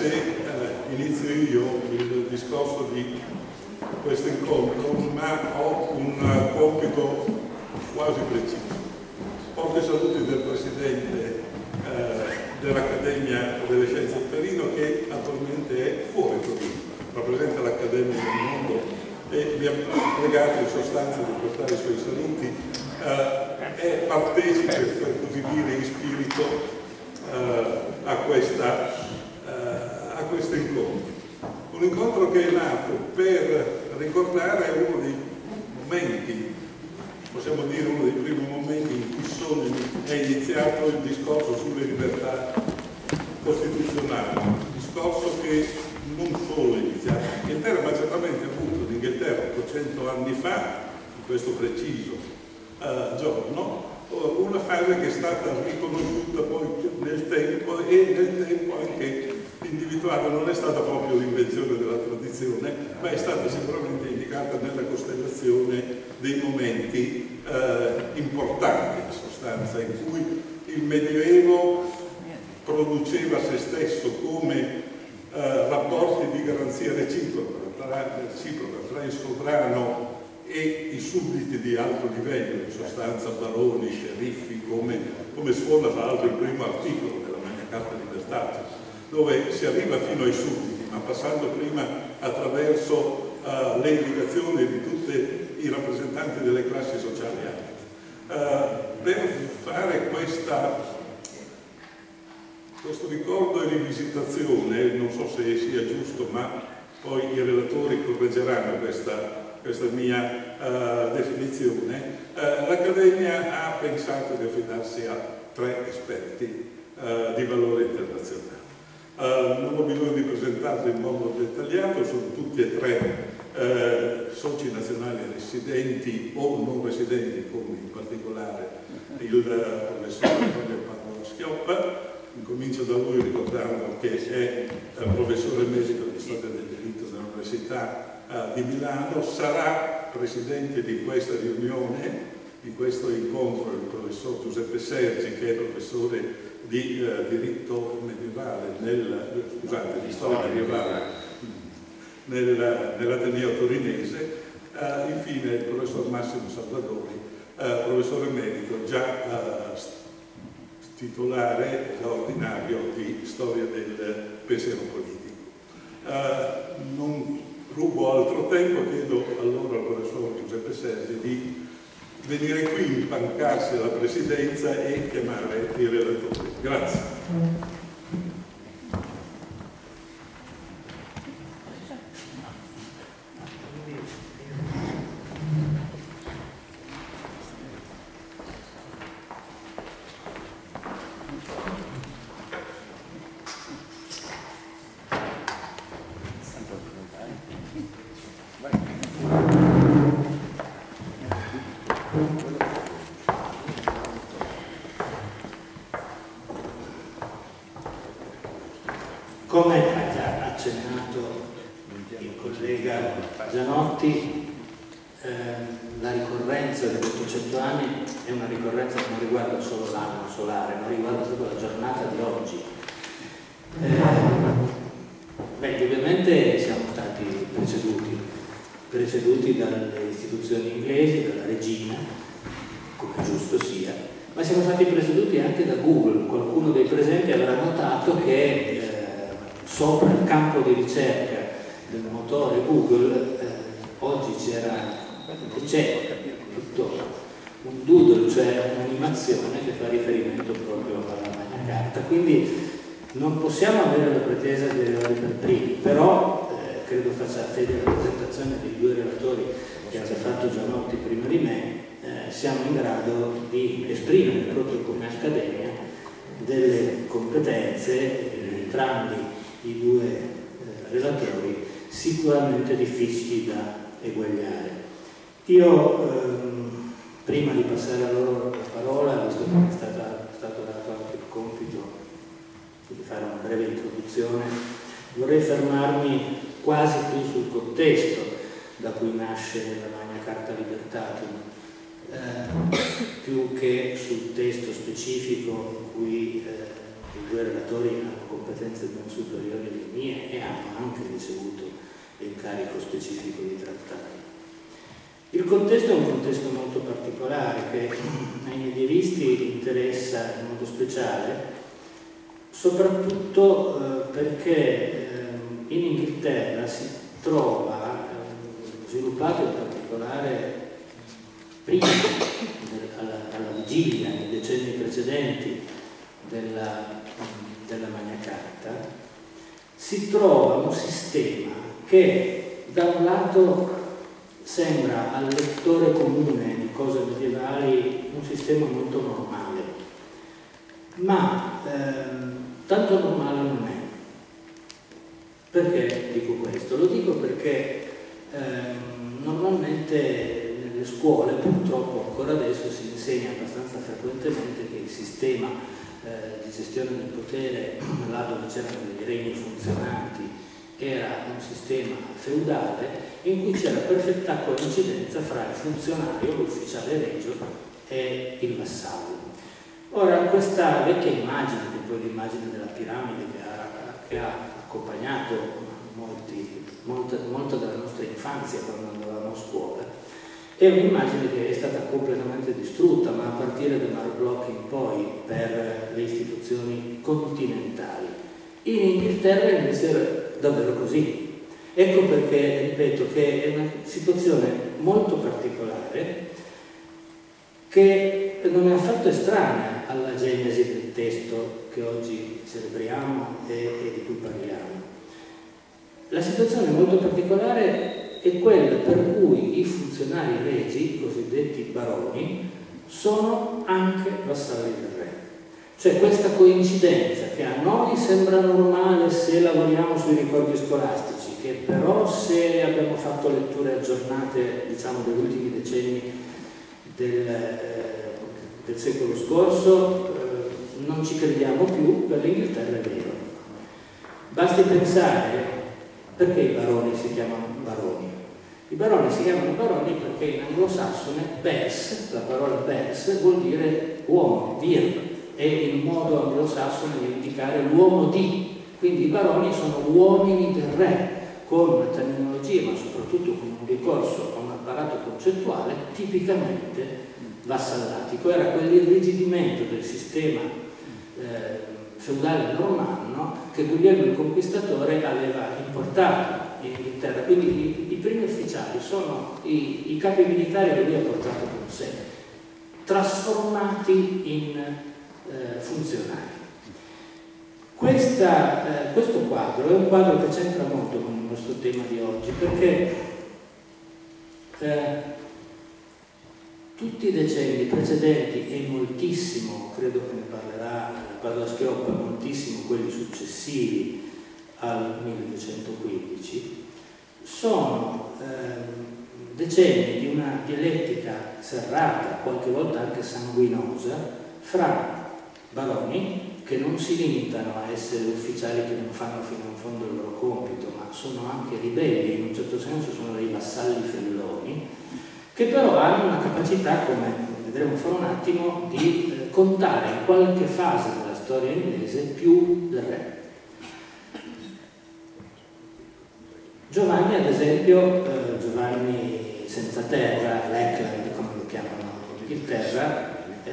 se eh, inizio io il discorso di questo incontro, ma ho un compito quasi preciso. Porto i saluti del Presidente eh, dell'Accademia delle Scienze di Torino che attualmente è fuori Torino, rappresenta l'Accademia del mondo e vi ha pregato in sostanza di portare i suoi saluti, eh, è partecipe per così dire in spirito eh, a, questa, eh, questo incontro. Un incontro che è nato per ricordare uno dei momenti, possiamo dire uno dei primi momenti in cui sono, è iniziato il discorso sulle libertà costituzionali, discorso che non solo è iniziato in Inghilterra, ma certamente avuto in Inghilterra 800 anni fa, in questo preciso uh, giorno, una fase che è stata riconosciuta poi nel tempo e nel tempo anche individuata, non è stata proprio l'invenzione della tradizione, ma è stata sicuramente indicata nella costellazione dei momenti eh, importanti in sostanza, in cui il Medioevo produceva se stesso come eh, rapporti di garanzia reciproca tra, reciproca tra il sovrano e i sudditi di alto livello, in sostanza baroni, sceriffi, come, come suona tra l'altro il primo articolo della Magna Carta Libertatis, dove si arriva fino ai sudditi, ma passando prima attraverso uh, le indicazioni di tutti i rappresentanti delle classi sociali. Uh, per fare questa, questo ricordo e rivisitazione, non so se sia giusto, ma poi i relatori correggeranno questa questa mia uh, definizione, uh, l'Accademia ha pensato di affidarsi a tre esperti uh, di valore internazionale. Non ho bisogno di presentarli in modo dettagliato, sono tutti e tre soci nazionali residenti o non residenti, come in particolare il professore Antonio Paolo Schioppa. Incomincio da lui ricordando che è professore medico di storia del diritto dell'Università di Milano, sarà presidente di questa riunione, di questo incontro, il professor Giuseppe Sergi, che è professore di uh, diritto medievale, nel, scusate, di storia medievale nel, nell'Ateneo torinese, uh, infine il professor Massimo Salvadori, professore medico, già titolare, già ordinario di storia del pensiero politico. non rubo altro tempo, chiedo allora al professor Giuseppe Sergi di venire qui, impancarsi alla presidenza e chiamare i relatori. Grazie. come ha già accennato il collega Gianotti, ehm, la ricorrenza degli 800 anni è una ricorrenza che non riguarda solo l'anno solare, ma riguarda solo la giornata di oggi. Eh, beh, ovviamente siamo stati preceduti, preceduti dalle istituzioni inglesi, dalla regina, come giusto sia, ma siamo stati preceduti anche da Google. Qualcuno dei presenti avrà notato che eh, possiamo avere la pretesa di arrivare per primi, però eh, credo faccia fede la presentazione dei due relatori che ha già fatto Gianotti prima di me, eh, siamo in grado di esprimere proprio come Accademia delle competenze, eh, entrambi i due eh, relatori, sicuramente difficili da eguagliare. Io, ehm, prima di passare a loro la parola, visto che mi è stata, stato dato anche il compito di fare una breve introduzione, vorrei fermarmi quasi più sul contesto da cui nasce la Magna Carta Libertatum, eh, più che sul testo specifico in cui eh, i due relatori hanno competenze ben superiori alle neanche ricevuto l'incarico specifico di trattare. Il contesto è un contesto molto particolare che ai medievisti interessa in modo speciale, soprattutto eh, perché eh, in Inghilterra si trova eh, sviluppato in particolare prima, alla, alla, vigilia, nei decenni precedenti della, della Magna Carta, si trova un sistema che da un lato sembra al lettore comune di cose medievali un sistema molto normale, ma ehm, tanto normale non è. Perché dico questo? Lo dico perché ehm, normalmente nelle scuole, purtroppo ancora adesso, si insegna abbastanza frequentemente che il sistema eh, di gestione del potere, là dove c'erano dei regni funzionanti, era un sistema feudale in cui c'era perfetta coincidenza fra il funzionario, l'ufficiale regio e il vassallo. Ora, questa vecchia immagine, che poi l'immagine della piramide che ha, che ha accompagnato molti, molta, molta della nostra infanzia quando andavamo a scuola, è un'immagine che è stata completamente distrutta, ma a partire da Mark in poi per le istituzioni continentali. In Inghilterra invece era davvero così. Ecco perché, ripeto, che è una situazione molto particolare che non è affatto estranea alla genesi del testo che oggi celebriamo e, e di cui parliamo. La situazione molto particolare è quella per cui i funzionari regi, i cosiddetti baroni, sono anche vassalli del re. Cioè questa coincidenza che a noi sembra normale se lavoriamo sui ricordi scolastici, che però se abbiamo fatto letture aggiornate diciamo degli ultimi decenni del, eh, del secolo scorso eh, non ci crediamo più, per l'Inghilterra è vero. Basti pensare perché i baroni si chiamano baroni. I baroni si chiamano baroni perché in anglosassone bers, la parola bers vuol dire uomo, vir, è il modo anglosassone di indicare l'uomo di, quindi i baroni sono uomini del re, con una terminologia ma soprattutto con un ricorso a un apparato concettuale tipicamente vassallatico. Era quell'irrigidimento del sistema eh, feudale normanno che Guglielmo il Conquistatore aveva importato in Inghilterra. Quindi primi ufficiali sono i, i capi militari che lui ha portato con sé, trasformati in eh, funzionari. Questa, eh, questo quadro è un quadro che c'entra molto con il nostro tema di oggi perché eh, tutti i decenni precedenti e moltissimo, credo che ne parlerà Padova Schioppa, moltissimo quelli successivi al 1215, sono eh, decenni di una dialettica serrata, qualche volta anche sanguinosa, fra baroni che non si limitano a essere ufficiali che non fanno fino in fondo il loro compito, ma sono anche ribelli, in un certo senso sono dei vassalli felloni, che però hanno una capacità, come vedremo fra un attimo, di eh, contare in qualche fase della storia inglese più del re. Giovanni, ad esempio, eh, Giovanni senza terra, Lackland, come lo chiamano in Inghilterra, eh,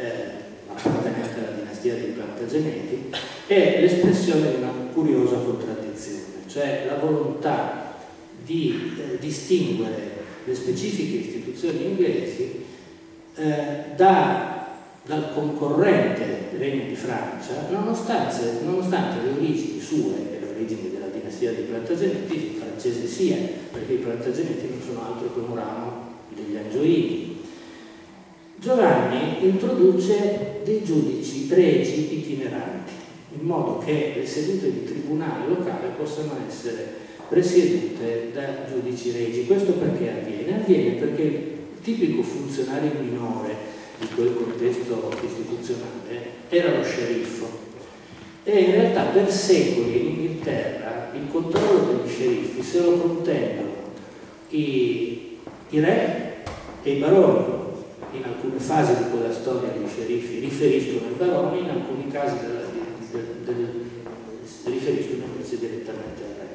appartenente alla dinastia dei Plantageneti, è l'espressione di una curiosa contraddizione, cioè la volontà di eh, distinguere le specifiche istituzioni inglesi eh, da, dal concorrente regno di Francia, nonostante, nonostante le origini sue origini della dinastia dei Plantageneti francese sia, perché i Plantageneti non sono altro che un ramo degli Angioini, Giovanni introduce dei giudici regi itineranti, in modo che le sedute di tribunale locale possano essere presiedute da giudici regi. Questo perché avviene? Avviene perché il tipico funzionario minore di quel contesto istituzionale era lo sceriffo e in realtà per secoli Inghilterra il controllo degli sceriffi se lo contendono i, i re e i baroni in alcune fasi di quella storia gli sceriffi riferiscono ai baroni, in alcuni casi della, del, del, riferiscono invece direttamente al re.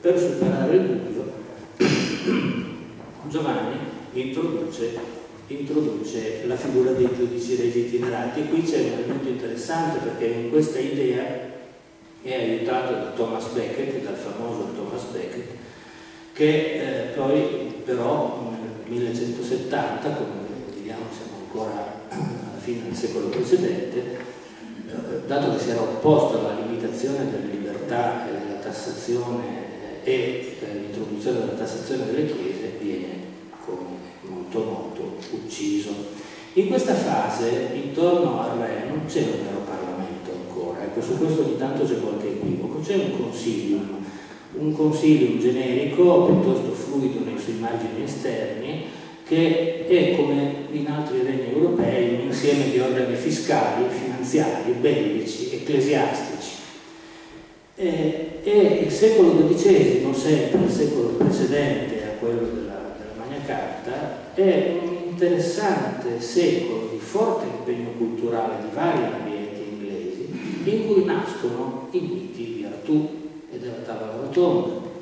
per superare il buio, Giovanni introduce, introduce, la figura dei giudici regi itineranti e qui c'è un elemento interessante perché in questa idea è aiutato da Thomas Becket, dal famoso Thomas Becket, che eh, poi però nel 1170, come vediamo siamo ancora alla fine del secolo precedente, eh, dato che si era opposto alla limitazione delle libertà e della tassazione e eh, l'introduzione della tassazione delle chiese viene, come molto noto, ucciso. In questa fase, intorno al re, non c'è un vero Parlamento ancora, ecco, su questo ogni tanto c'è qualche equivoco, c'è un consilium, un consilium generico, piuttosto fluido nei suoi margini esterni, che è come in altri regni europei un insieme di organi fiscali, finanziari, bellici, ecclesiastici. E, e il secolo XII, sempre il secolo precedente a quello della, della Magna Carta, è un interessante secolo di forte impegno culturale di vari ambienti inglesi in cui nascono i miti di Artù e della Tavola Rotonda,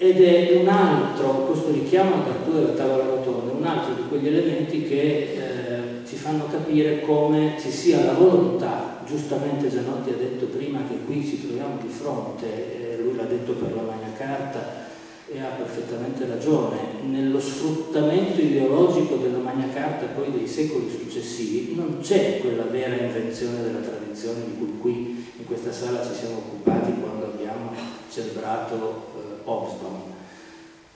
ed è un altro, questo richiamo all'apertura della tavola rotonda, un altro di quegli elementi che eh, ci fanno capire come ci sia la volontà, giustamente Gianotti ha detto prima che qui ci troviamo di fronte, eh, lui l'ha detto per la Magna Carta e ha perfettamente ragione, nello sfruttamento ideologico della Magna Carta poi dei secoli successivi non c'è quella vera invenzione della tradizione di cui qui in questa sala ci siamo occupati quando abbiamo celebrato Hobsbawm.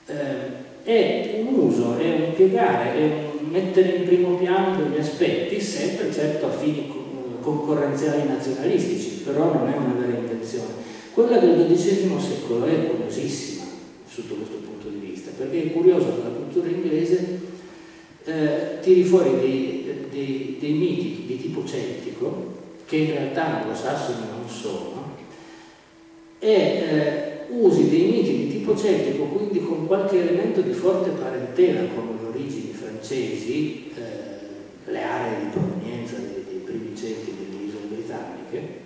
Eh, è un uso, è un piegare, è un mettere in primo piano degli aspetti, sempre certo a fini concorrenziali nazionalistici, però non è una vera invenzione. Quella del XII secolo è curiosissima sotto questo punto di vista, perché è curioso che la cultura inglese eh, tiri fuori dei, dei, dei, miti di tipo celtico, che in realtà anglosassoni non sono, e eh, usi dei miti di tipo celtico, quindi con qualche elemento di forte parentela con le origini francesi, eh, le aree di provenienza dei, dei primi celti delle isole britanniche,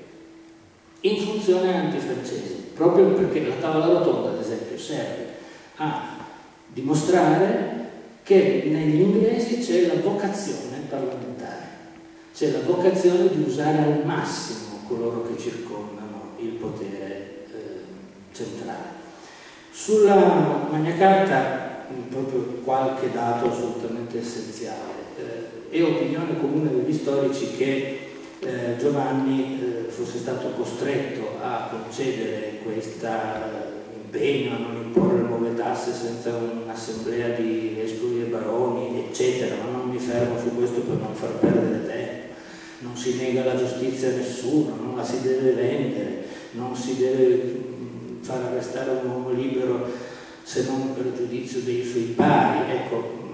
in funzione antifrancese, proprio perché la tavola rotonda, ad esempio, serve a dimostrare che negli inglesi c'è la vocazione parlamentare, c'è la vocazione di usare al massimo coloro che circondano il potere centrale. Sulla Magna Carta, proprio qualche dato assolutamente essenziale. Eh, è opinione comune degli storici che eh, Giovanni eh, fosse stato costretto a concedere questo eh, impegno a non imporre nuove tasse senza un'assemblea di vescovi e baroni, eccetera, ma non mi fermo su questo per non far perdere tempo. Non si nega la giustizia a nessuno, non la si deve vendere, non si deve far arrestare un uomo libero se non per giudizio dei suoi pari. Ecco, mm,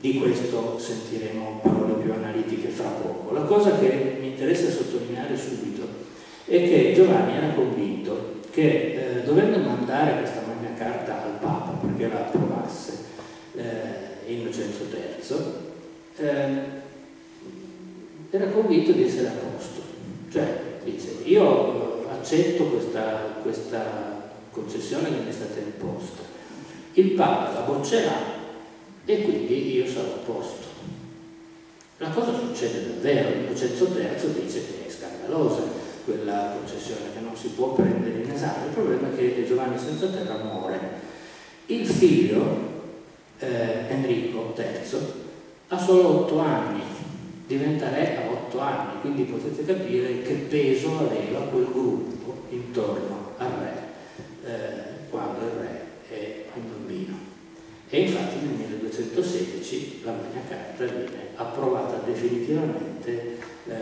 di questo sentiremo parole più analitiche fra poco. La cosa che mi interessa sottolineare subito è che Giovanni era convinto che eh, dovendo mandare questa Magna Carta al Papa perché la approvasse eh, Innocenzo III, eh, era convinto di essere a posto. Cioè, dice, io accetto questa, questa concessione che mi è stata imposta. Il Papa la boccerà e quindi io sarò a posto. La cosa succede davvero, Innocenzo III dice che è scandalosa quella concessione, che non si può prendere in esame. Il problema è che Giovanni senza terra muore. Il figlio, eh, Enrico III, ha solo otto anni diventa re a otto anni, quindi potete capire che peso aveva quel gruppo intorno al re eh, quando il re è un bambino. E infatti nel 1216 la Magna Carta viene approvata definitivamente eh,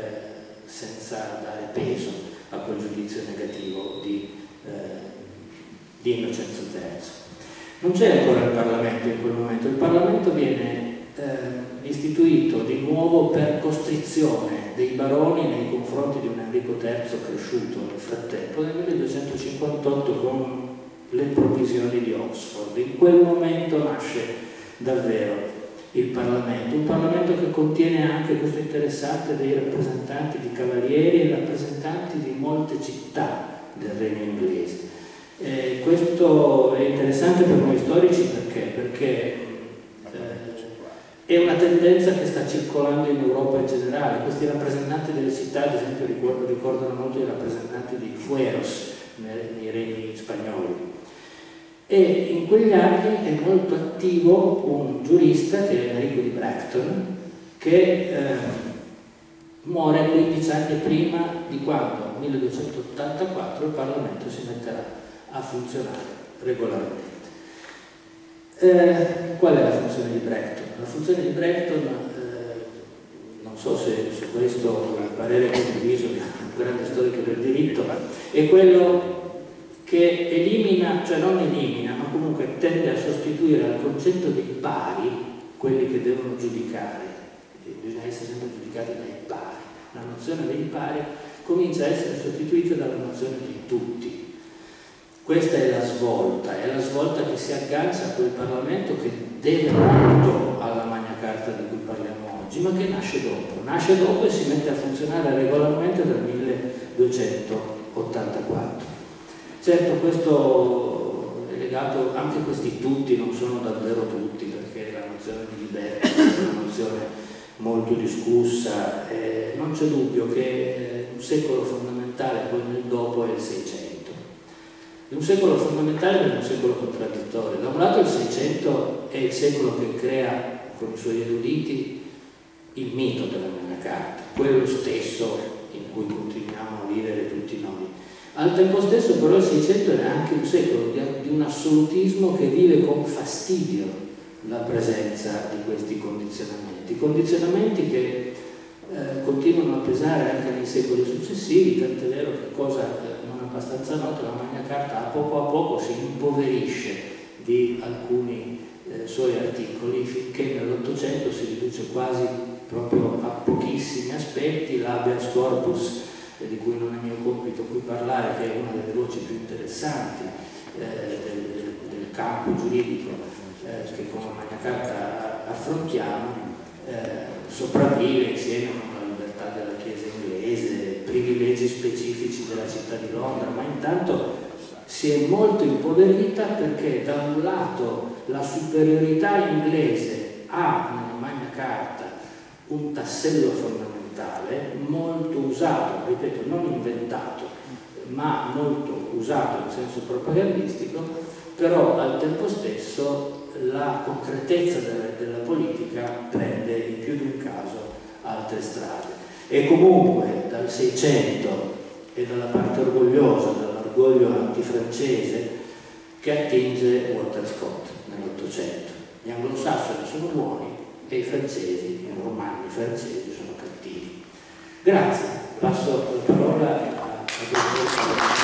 senza dare peso a quel giudizio negativo di, eh, di Innocenzo III. Non c'è ancora il Parlamento in quel momento, il Parlamento viene eh, istituito di nuovo per costrizione dei baroni nei confronti di un Enrico III cresciuto nel frattempo nel 1258 con le provvisioni di Oxford. In quel momento nasce davvero il Parlamento, un Parlamento che contiene anche questo interessante dei rappresentanti di cavalieri e rappresentanti di molte città del regno inglese. Eh, questo è interessante per noi storici perché? Perché è una tendenza che sta circolando in Europa in generale. Questi rappresentanti delle città, ad esempio, ricordano molto i rappresentanti di Fueros nei, nei regni spagnoli. E in quegli anni è molto attivo un giurista che è Enrico di Bracton, che eh, muore 15 anni prima di quando, nel 1284, il Parlamento si metterà a funzionare regolarmente. Eh, qual è la funzione di Bracton? La funzione di Bracton, eh, non so se su questo il parere condiviso di un grande storico del diritto, è quello che elimina, cioè non elimina, ma comunque tende a sostituire al concetto dei pari quelli che devono giudicare, bisogna essere sempre giudicati dai pari, la nozione dei pari comincia a essere sostituita dalla nozione di tutti. Questa è la svolta, è la svolta che si aggancia a quel Parlamento che deve molto alla Magna Carta di cui parliamo oggi, ma che nasce dopo. Nasce dopo e si mette a funzionare regolarmente dal 1284. Certo questo è legato, anche questi tutti non sono davvero tutti, perché la nozione di libertà è una nozione molto discussa, eh, non c'è dubbio che eh, un secolo fondamentale poi nel dopo è il Seicento. È un secolo fondamentale ma è un secolo contraddittorio. Da un lato il Seicento è il secolo che crea con i suoi eruditi il mito della Magna Carta, quello stesso in cui continuiamo a vivere tutti noi al tempo stesso però il Seicento è anche un secolo di, un assolutismo che vive con fastidio la presenza di questi condizionamenti, condizionamenti che eh, continuano a pesare anche nei secoli successivi, tant'è vero che cosa eh, non abbastanza nota, la Magna Carta a poco a poco si impoverisce di alcuni eh, suoi articoli finché nell'Ottocento si riduce quasi proprio a pochissimi aspetti, l'habeas corpus e di cui non è mio compito qui parlare, che è una delle voci più interessanti eh, del, del, campo giuridico eh, che con la Magna Carta affrontiamo, eh, sopravvive insieme con la libertà della Chiesa inglese, privilegi specifici della città di Londra, ma intanto si è molto impoverita perché da un lato la superiorità inglese ha nella Magna Carta un tassello fondamentale fondamentale, molto usato, ripeto, non inventato, ma molto usato in senso propagandistico, però al tempo stesso la concretezza della, della politica prende in più di un caso altre strade. E comunque dal 600 e dalla parte orgogliosa, dall'orgoglio antifrancese, che attinge Walter Scott nell'Ottocento. Gli anglosassoni sono buoni e i francesi, i normanni francesi, Grazie, passo la parola a, a